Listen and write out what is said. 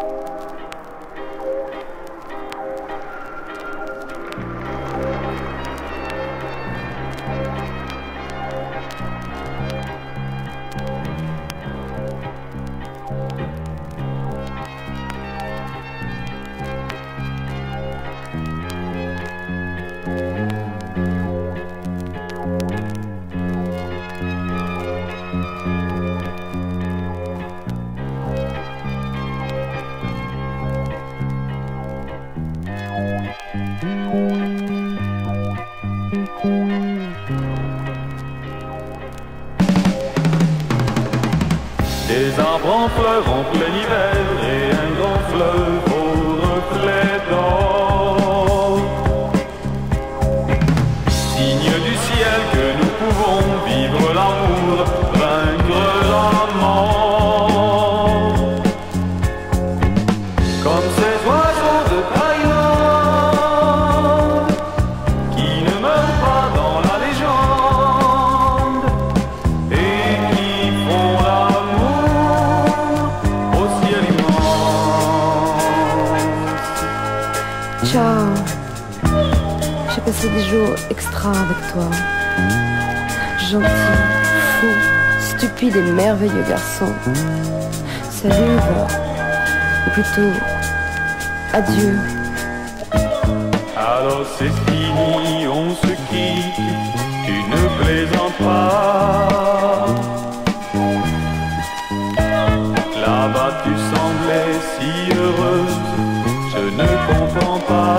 you Des arbres en fleurs en plein hiver et un grand fleuve Ciao. J'ai passé des jours extra avec toi. Gentil, fou, stupide et merveilleux garçon. Salut, ou plutôt adieu. Alors c'est fini, on se quitte, tu ne plaisantes pas. Là-bas tu semblais si heureux, Bye.